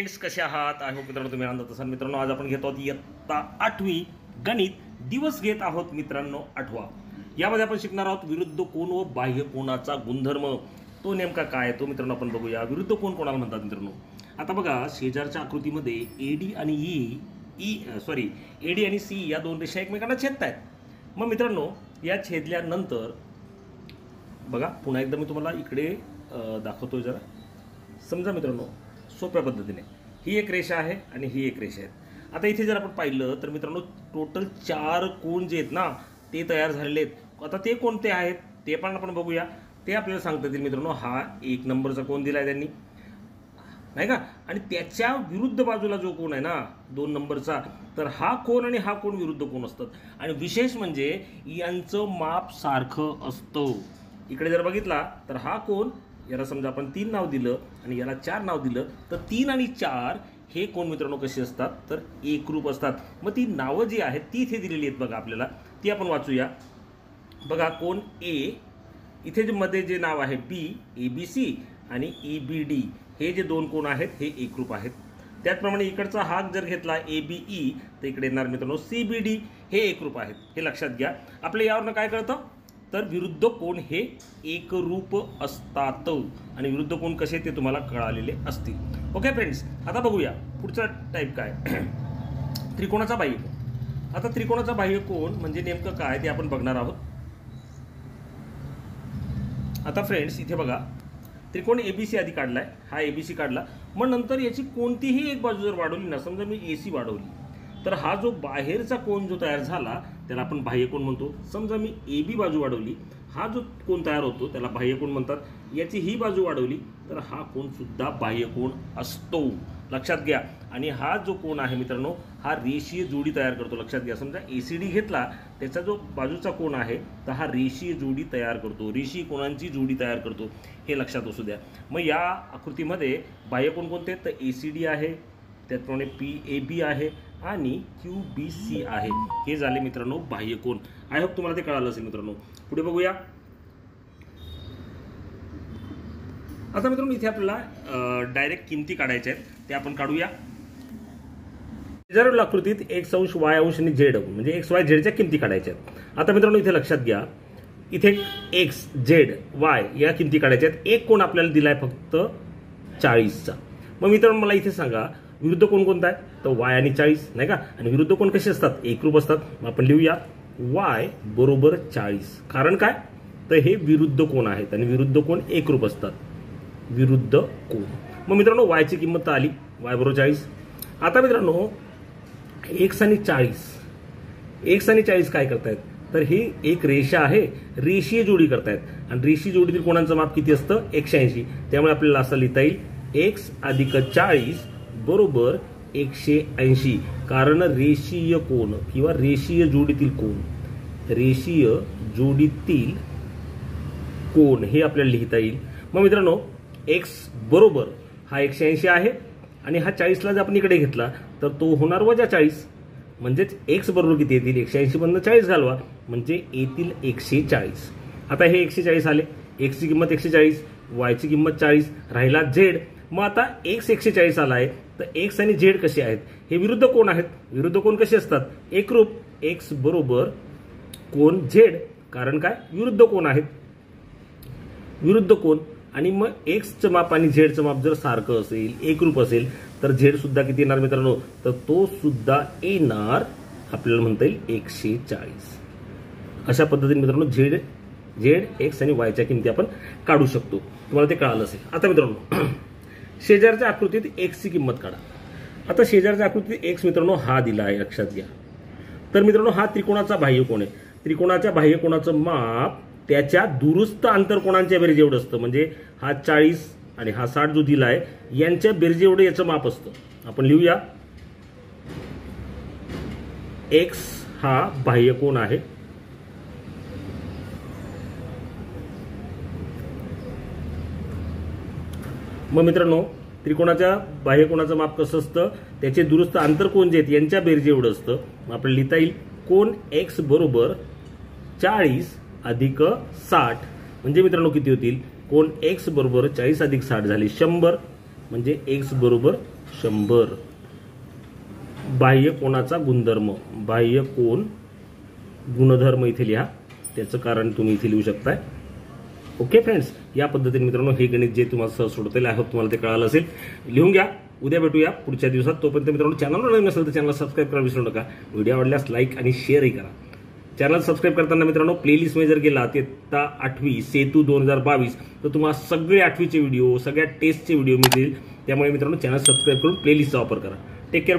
Friends कसे आहात? I hope मित्रांनो तुम्ही आनंदात असाल. मित्रांनो आज आपण घेतो आहोत इयत्ता आठवी गणित. दिवस घेत आहोत मित्रांनो आठवा. यामध्ये आपण शिकणार आहोत विरुद्ध कोण व बाह्य कोणाचा गुणधर्म? तो नेमका काय? तो मित्रांनो आपण बघूया. विरुद्ध कोण कोणाला म्हणतात मित्रांनो? आता बघा शेजारच्या आकृतीमध्ये ए डी आणि E E sorry A D आणि सी या दोन रेषा एकमेकांना छेदत आहेत मग मित्रांनो या छेदल्यानंतर बघा पुन्हा एकदा मी तुम्हाला इकडे दाखवतोय जरा. समजा मित्रांनो सोप्या पद्धतीने. ही एक रेषा आहे आणि ही एक रेषा आहे आता इथे जर आपण पाहिलं तर मित्रांनो टोटल चार कोण जे आहेत ना ते तयार झालेले आहेत. आता ते कोणते आहेत ते पण आपण बघूया. ते आपल्याला सांगता येतील मित्रांनो हा एक नंबरचा कोण दिला आहे त्यांनी. नाही का? आणि त्याच्या विरुद्ध बाजूला जो कोण आहे ना दोन नंबरचा तर हा कोण आणि हा कोण विरुद्ध कोण असतात? आणि विशेष म्हणजे यांचं माप सारखं असतं. इकडे जर बघितला तर हा कोण याला समजा आपण तीन नाव दिलं आणि याला चार नाव दिलं तर तीन आणि चार हे कोण मित्रांनो कसे असतात? तर एकरूप असतात. मग ती नावं जी आहेत ती इथे दिलेली आहेत बघा आपल्याला. ती आपण वाचूया. बघा कोण? ए. इथे जे मध्ये जे नाव आहे बी ए बी सी आणि ई बी डी. हे जे दोन कोण आहेत हे एकरूप आहेत. त्याचप्रमाणे इकडचा हाक जर घेतला ए बी ई तर इकडे येणार मित्रांनो सी बी डी. हे एकरूप आहेत. हे लक्षात घ्या. आपल्या यावरनं काय कळतं? तर विरुद्ध कोण हे एकरूप असतात? आणि विरुद्ध कोण कसे ते तुम्हाला कळालेले असतील. ओके फ्रेंड्स आता बघूया. पुढचा टाईप काय? त्रिकोणाचा बाह्य कोण? आता त्रिकोणाचा बाह्य कोण म्हणजे नेमकं काय ते आपण बघणार आहोत. आता फ्रेंड्स इथे बघा. त्रिकोण ए बी सी आधी काढलाय. हा ए बी सी काढला. मग नंतर याची कोणतीही एक बाजू जर वाढवली ना समजा मी ए सी वाढवली तर हा जो बाहेरचा कोण जो तयार झाला त्याला आपण बाह्य कोण म्हणतो? समजा मी ए बी बाजू वाढवली हा जो कोण तयार होतो त्याला बाह्य कोण म्हणतात? याची ही बाजू वाढवली तर हा कोणसुद्धा बाह्यकोण बाह्य कोण असतो. लक्षात घ्या. आणि हा जो कोण आहे मित्रांनो हा रेषीय जोडी तयार करतो. लक्षात घ्या. समजा ए सी डी घेतला त्याचा जो बाजूचा कोण आहे तर हा रेषीय जोडी तयार करतो. रेषीय कोणांची जोडी तयार करतो हे लक्षात असू द्या. मग या आकृतीमध्ये बाह्य कोण कोणते? आहेत? तर ए सी डी आहे त्याचप्रमाणे पी ए बी आहे आणि क्यू बी सी आहे. हे झाले मित्रांनो बाह्य कोण. आय होप तुम्हाला ते कळालं असेल मित्रांनो. पुढे बघूया. आता मित्रांनो इथे आपल्याला डायरेक्ट किमती काढायच्या आहेत. ते आपण काढूया. जर आकृतीत एक्स अंश वाय अंश आणि झेड म्हणजे एक्स वाय झेडच्या किमती काढायच्या आहेत. आता मित्रांनो इथे लक्षात घ्या. इथे एक्स झेड वाय या किमती काढायच्या आहेत. एक कोण आपल्याला दिलाय फक्त चाळीसचा. मग मित्रांनो मला इथे सांगा विरुद्ध कोण कोणता आहे? तर वाय आणि चाळीस नाही का? आणि विरुद्ध कोण कसे असतात? एकरूप असतात. मग आपण लिहूया. वाय बरोबर चाळीस. कारण काय? तर हे विरुद्ध कोण आहेत आणि विरुद्ध कोण एकरूप असतात? विरुद्ध कोण? मग मित्रांनो वायची किंमत तर आली. वाय बरोबर चाळीस. आता मित्रांनो एक्स आणि चाळीस. एक्स आणि चाळीस काय करतायत? तर ही एक रेषा आहे. रेषीय जोडी करतायत. आणि रेषीय जोडीतील कोणाचं माप किती असतं? एकशे ऐंशी. त्यामुळे आपल्याला असं लिहिता येईल. एक्स अधिक चाळीस बरोबर एकशे ऐंशी. कारण रेषीय कोण किंवा रेषीय जोडीतील कोण रेषीय जोडीतील कोण हे आपल्याला लिहिता येईल. मग मित्रांनो एक्स बरोबर हा एकशे ऐंशी आहे आणि हा चाळीसला जर आपण इकडे घेतला तर तो होणार वजा चाळीस. म्हणजेच एक्स बरोबर किती येतील? एकशे ऐंशी चाळीस घालवा. म्हणजे येतील एकशे चाळीस. आता हे एकशे चाळीस आले. एक्सची किंमत एकशे चाळीस वायची किंमत चाळीस राहिला झेड मग आता एक्स एकशे चाळीस आला आहे तर एक्स आणि झेड कसे आहेत? हे विरुद्ध कोण आहेत? विरुद्ध कोण कसे असतात? एकरूप एक्स बरोबर कोण झेड कारण काय? विरुद्ध कोण आहेत? विरुद्ध कोण? आणि मग एक्सचं माप आणि झेडचं माप जर सारखं असेल एकरूप असेल तर झेड सुद्धा किती येणार मित्रांनो? तर तो सुद्धा येणार आपल्याला म्हणता येईल एकशे चाळीस अशा पद्धतीने मित्रांनो झेड झेड एक्स आणि वायच्या किमती आपण काढू शकतो. तुम्हाला ते कळालं असेल. आता मित्रांनो शेजारच्या आकृतीत एक्सची किंमत काढा. आता शेजारच्या आकृतीत एक्स मित्रांनो हा दिला आहे लक्षात घ्या. तर मित्रांनो हा त्रिकोणाचा बाह्य कोण आहे. त्रिकोणाच्या बाह्य कोणाचं माप त्याच्या दुरुस्त आंतरकोणांच्या बेरजे एवढं असतं. म्हणजे हा चाळीस आणि हा साठ जो दिला आहे यांच्या बेरजे एवढं याचं माप असतं. आपण लिहूया. एक्स हा बाह्य कोण आहे. मग मित्रांनो त्रिकोणाच्या बाह्य कोणाचं माप कसं असतं? त्याचे दुरुस्त आंतरकोण जे आहेत यांच्या बेरजे एवढं असतं. मग आपल्याला लिहिता येईल कोण एक्स बरोबर चाळीस अधिक साठ. म्हणजे मित्रांनो किती होतील? कोण एक्स बरोबर चाळीस अधिक साठ झाले शंभर. म्हणजे एक्स बरोबर शंभर. बाह्य कोणाचा गुणधर्म? बाह्य कोण गुणधर्म इथे लिहा. त्याचं कारण तुम्ही इथे लिहू शकताय. ओके फ्रेंड्स या पद्धतीने मित्रांनो हे गणित जे तुम्हाला सहज सोडता आहे आय होप तुम्हाला ते कळालं असेल. लिहून घ्या. उद्या भेटूया पुढच्या दिवसात. तोपर्यंत मित्रांनो चॅनलवर नवीन असेल तर चॅनल सबस्क्राईब करायला विसरू नका. व्हिडिओ आवडल्यास लाईक आणि शेअरही करा. चॅनल सबस्क्राईब करताना मित्रांनो प्लेलिस्टमध्ये जर गेला इयत्ता आठवी सेतू दोन हजार बावीस तर तुम्हाला सगळे आठवीचे व्हिडिओ सगळ्या टेस्टचे व्हिडिओ मिळतील. त्यामुळे मित्रांनो चॅनल सबस्क्राईब करून प्लेलिस्टचा वापर करा. Take care